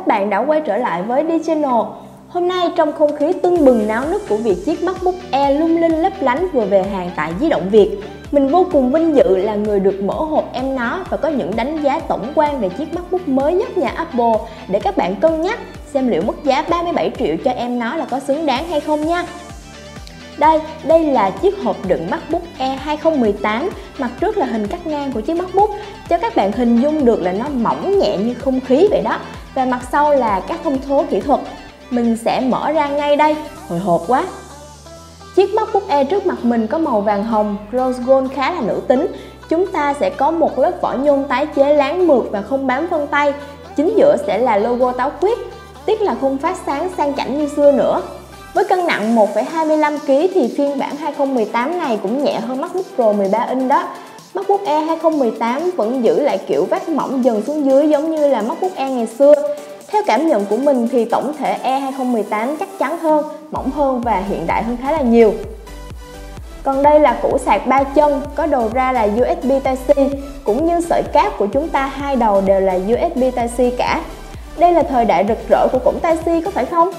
các bạn đã quay trở lại với D Channel. Hôm nay trong không khí tưng bừng náo nức của việc chiếc MacBook Air lung linh lấp lánh vừa về hàng tại Di động Việt, mình vô cùng vinh dự là người được mở hộp em nó và có những đánh giá tổng quan về chiếc MacBook mới nhất nhà Apple để các bạn cân nhắc xem liệu mức giá 37 triệu cho em nó là có xứng đáng hay không nha. Đây, đây là chiếc hộp đựng MacBook Air 2018 Mặt trước là hình cắt ngang của chiếc MacBook Cho các bạn hình dung được là nó mỏng nhẹ như không khí vậy đó và mặt sau là các thông số kỹ thuật. Mình sẽ mở ra ngay đây. Hồi hộp quá. Chiếc MacBook Air trước mặt mình có màu vàng hồng, rose gold khá là nữ tính. Chúng ta sẽ có một lớp vỏ nhôm tái chế láng mượt và không bám vân tay. Chính giữa sẽ là logo táo khuyết Tiếc là không phát sáng sang chảnh như xưa nữa. Với cân nặng 1,25kg thì phiên bản 2018 này cũng nhẹ hơn MacBook Pro 13 inch đó. MacBook Air 2018 vẫn giữ lại kiểu vách mỏng dần xuống dưới giống như là MacBook Air ngày xưa. Theo cảm nhận của mình thì tổng thể Air 2018 chắc chắn hơn, mỏng hơn và hiện đại hơn khá là nhiều. Còn đây là củ sạc 3 chân, có đầu ra là USB Type-C, cũng như sợi cáp của chúng ta hai đầu đều là USB Type-C cả. Đây là thời đại rực rỡ của cổng Type-C có phải không?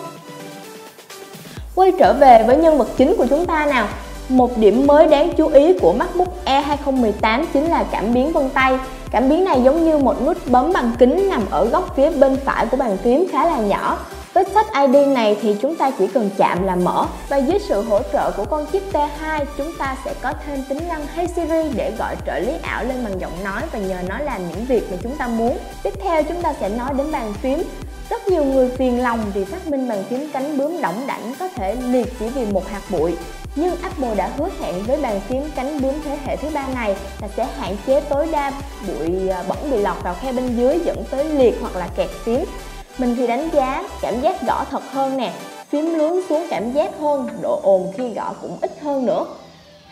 Quay trở về với nhân vật chính của chúng ta nào một điểm mới đáng chú ý của MacBook Air 2018 chính là cảm biến vân tay. Cảm biến này giống như một nút bấm bằng kính nằm ở góc phía bên phải của bàn phím khá là nhỏ. Với Touch ID này thì chúng ta chỉ cần chạm là mở và dưới sự hỗ trợ của con chip T2 chúng ta sẽ có thêm tính năng Hey Siri để gọi trợ lý ảo lên bằng giọng nói và nhờ nó làm những việc mà chúng ta muốn. Tiếp theo, chúng ta sẽ nói đến bàn phím. Rất nhiều người phiền lòng vì phát minh bàn phím cánh bướm đỏng đảnh có thể liệt chỉ vì một hạt bụi. Nhưng Apple đã hứa hẹn với bàn phím cánh bướm thế hệ thứ ba này là sẽ hạn chế tối đa bụi à, bẩn bị lọt vào khe bên dưới dẫn tới liệt hoặc là kẹt phím. Mình thì đánh giá cảm giác gõ thật hơn nè, phím lướn xuống cảm giác hơn, độ ồn khi gõ cũng ít hơn nữa.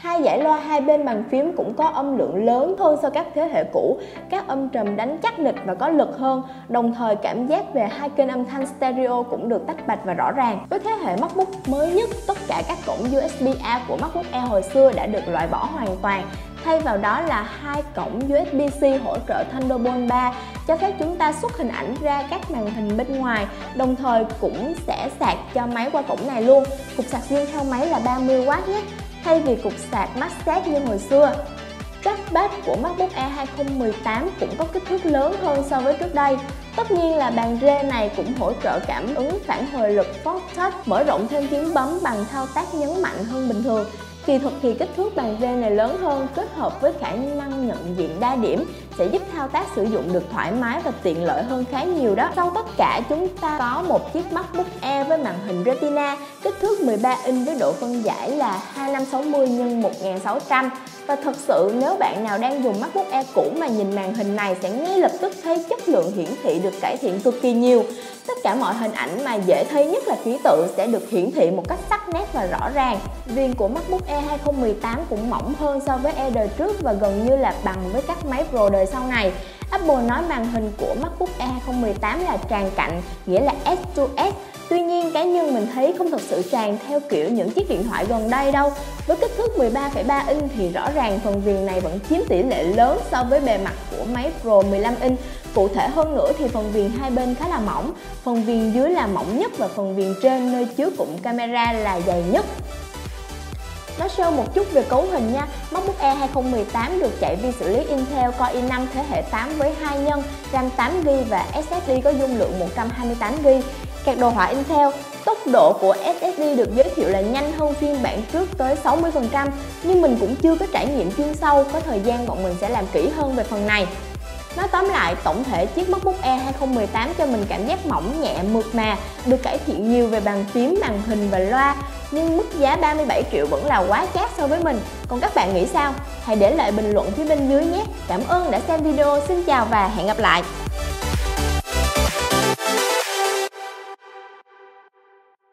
Hai giải loa hai bên bàn phím cũng có âm lượng lớn hơn so các thế hệ cũ, các âm trầm đánh chắc nịch và có lực hơn, đồng thời cảm giác về hai kênh âm thanh stereo cũng được tách bạch và rõ ràng. Với thế hệ MacBook mới nhất, tất cả các cổng USB-A của MacBook Air hồi xưa đã được loại bỏ hoàn toàn. Thay vào đó là hai cổng USB-C hỗ trợ Thunderbolt 3 cho phép chúng ta xuất hình ảnh ra các màn hình bên ngoài. Đồng thời cũng sẽ sạc cho máy qua cổng này luôn. Cục sạc riêng theo máy là 30W nhé thay vì cục sạc MagSafe như hồi xưa Trackpad của MacBook Air 2018 cũng có kích thước lớn hơn so với trước đây. Tất nhiên là bàn rê này cũng hỗ trợ cảm ứng phản hồi lực Force Touch, mở rộng thêm tiếng bấm bằng thao tác nhấn mạnh hơn bình thường Kỳ thuật thì kích thước bàn V này lớn hơn, kết hợp với khả năng nhận diện đa điểm, sẽ giúp thao tác sử dụng được thoải mái và tiện lợi hơn khá nhiều đó. Sau tất cả, chúng ta có một chiếc MacBook Air với màn hình Retina, kích thước 13 inch với độ phân giải là 2560 x 1600 và thật sự, nếu bạn nào đang dùng MacBook Air cũ mà nhìn màn hình này sẽ ngay lập tức thấy chất lượng hiển thị được cải thiện cực kỳ nhiều. Tất cả mọi hình ảnh mà dễ thấy, nhất là ký tự, sẽ được hiển thị một cách sắc nét và rõ ràng. Viền của MacBook Air 2018 cũng mỏng hơn so với Air đời trước và gần như là bằng với các máy Pro đời sau này. Apple nói màn hình của MacBook Air 2018 là tràn cạnh, nghĩa là S2S Tuy nhiên cá nhân mình thấy không thật sự tràn theo kiểu những chiếc điện thoại gần đây đâu. Với kích thước 13,3 inch thì rõ ràng phần viền này vẫn chiếm tỷ lệ lớn so với bề mặt của máy Pro 15 inch. Cụ thể hơn nữa thì phần viền hai bên khá là mỏng. Phần viền dưới là mỏng nhất và phần viền trên nơi chứa cụm camera là dày nhất. Nói sơ một chút về cấu hình nha MacBook Air 2018 được chạy vi xử lý Intel Core i5 thế hệ 8 với 2 nhân RAM 8GB và SSD có dung lượng 128GB Kẹt đồ họa Intel, tốc độ của SSD được giới thiệu là nhanh hơn phiên bản trước tới 60% nhưng mình cũng chưa có trải nghiệm chuyên sâu, có thời gian bọn mình sẽ làm kỹ hơn về phần này. Nói tóm lại, tổng thể chiếc MacBook Air 2018 cho mình cảm giác mỏng nhẹ mượt mà, được cải thiện nhiều về bàn phím, màn hình và loa, nhưng mức giá 37 triệu vẫn là quá chát so với mình. Còn các bạn nghĩ sao? Hãy để lại bình luận phía bên dưới nhé. Cảm ơn đã xem video, xin chào và hẹn gặp lại.